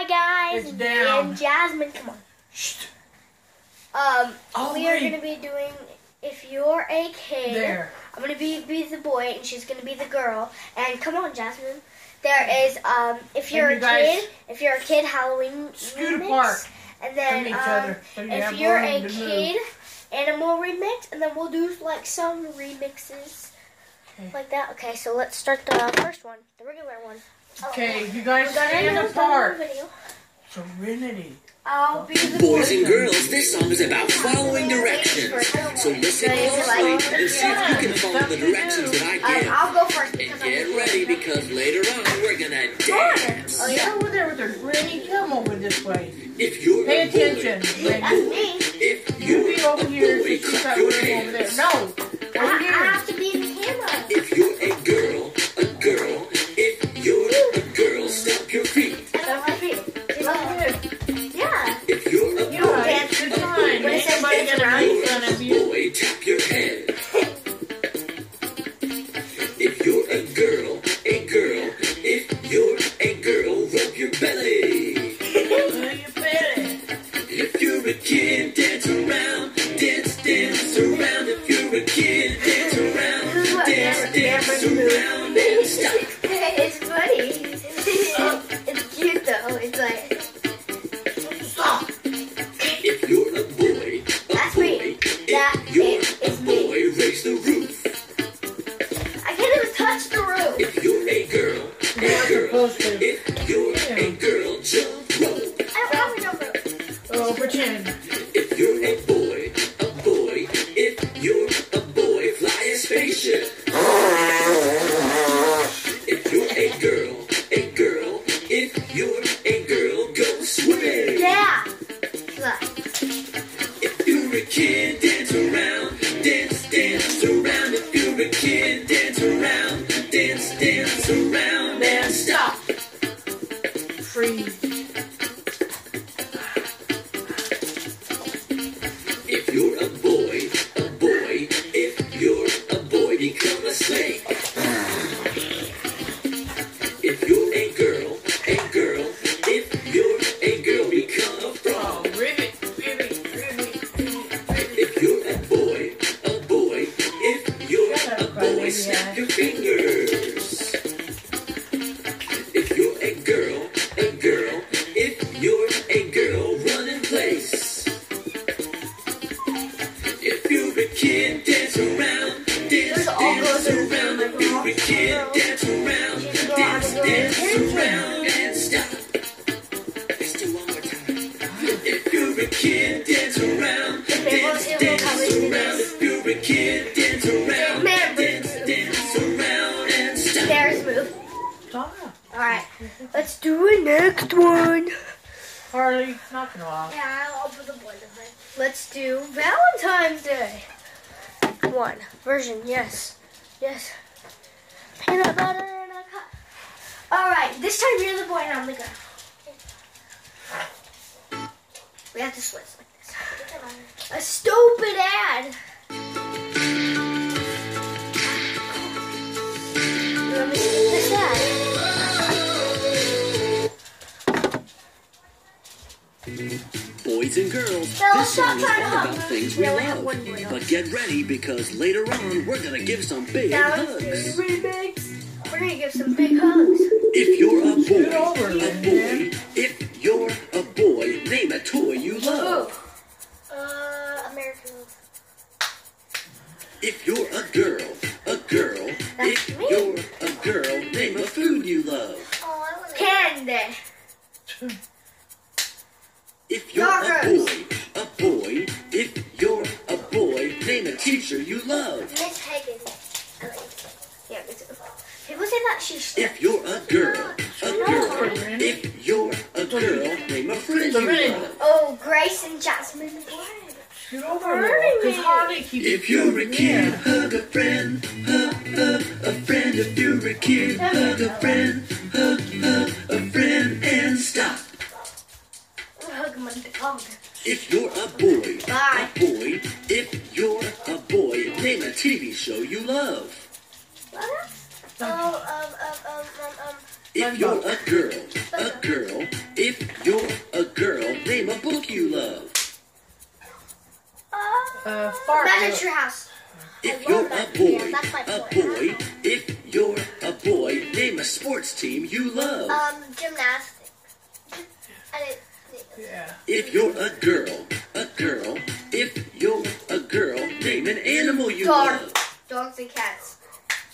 Hi guys, It's down. and Jasmine. Come on. Shh. Um, Oh, we are gonna be doing. If you're a kid, There. I'm gonna be be the boy and she's gonna be the girl. And come on, Jasmine. There is um, if you're you a kid, if you're a kid, Halloween scoot remix, apart and then each um, if you're a to move. kid, animal remix, and then we'll do like some remixes. Like that. Okay, so let's start the first one, the regular one. Okay, you guys We're gonna stand apart. Serenity. I'll be the Boys and girls, this song is about following directions. So listen closely and see if you can follow the directions that I Um, give. I'll go first And get ready because later on we're gonna dance. Oh Get yeah, over there with her. Brittany, come over this way. If you're Pay a boy, attention. that's me. if You you're be over a here so boy, she's clap got your room over there. No. I, Over I here. have to be in the camera. If you're a girl, a girl. If you're a girl, stomp your feet. Like it. Yeah. If you're a girl, You boy, don't dance your time. Nobody dance gonna around, make fun of you. boy, tap your head. If you're a girl, a girl. If you're a girl, rub your belly. Where you feeling? If you're a kid, If you're a girl, jump rope. I don't. Oh, pretend. If you're a boy, a boy. If you're a boy, fly a spaceship. If you're a girl, Alright. Let's do a next one. Harley, knock it off. Yeah, I'll open the boy Let's do Valentine's Day. One. Version, yes. Yes. Peanut butter and a cup. Alright, this time you're the boy and I'm the girl. We have to switch like this. A stupid ad. Boys and girls, Bella, this song is stop trying to all about things we We love. one. But get ready because later on we're gonna give some big hugs. remix. We're gonna give some big hugs. If you're a boy, over, a boy, if you're a boy, name a toy you love. Uh, American. If you're a girl, a girl, That's if me. you're a girl, name a food you love. Oh, I want candy. If you're a boy, a boy, if you're a boy, name a teacher you love. Miss Higgins. I like. Yeah, me. People say that she's. If you're a girl, a girl, if you're a girl, name a friend you love. Oh, Grace and Jasmine. Scoot over a little. Because Harley keeps If you're a kid, Yeah. hug a friend, hug, hug a friend. If you're a kid, hug a friend, name a TV show you love? What? Oh, um, um, um, um, um. If you're a girl, a girl, if you're a girl, name a book you love. Uh, uh fart. your House. If you're a boy, a boy, if you're a boy, name a sports team you love. Um, gymnastics. Yeah. If you're a girl, animal you Dog. Dogs and cats.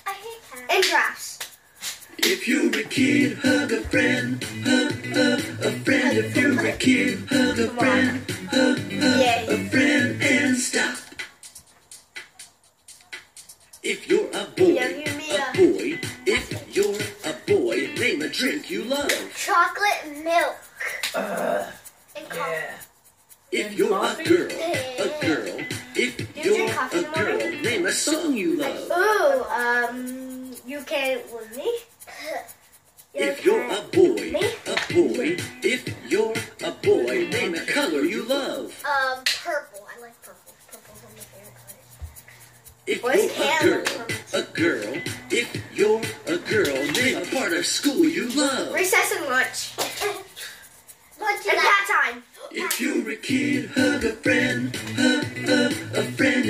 I hate cats. And giraffes. If you're a kid, hug a friend, hug, hug a friend. If you're a kid, hug a friend, hug, hug Yay. a friend, and stop. If you're a boy, Yeah, you mean a a- boy, if you're a boy, name a drink you love. Chocolate milk. Ugh, And coffee. yeah. If And you're coffee? a girl, a girl, if you you're drink a girl, morning? name a song you love. Ooh, um, you can with me. If you're a boy, a boy, if you're a boy, name a color you love. Um, purple. I like purple. Purple's one of my favorite colors. If What's you're a girl, a girl, if you're a girl, name a part of school you love. Recess and lunch. Lunch And pat time. If you're a kid, hug a friend, hug, hug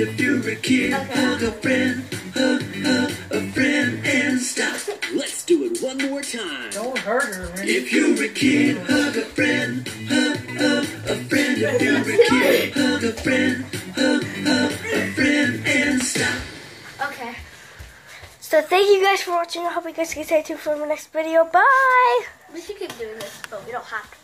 a friend. If you're a kid, Okay. hug a friend, hug, hug a friend, and stop. Let's do it one more time. Don't hurt her, Randy. If you're a kid, hug a friend, hug, hug a friend. If you're a kid, hug a friend, hug, hug a friend, and stop. Okay. So thank you guys for watching. I hope you guys can stay tuned for my next video. Bye. We should keep doing this, but we don't have to.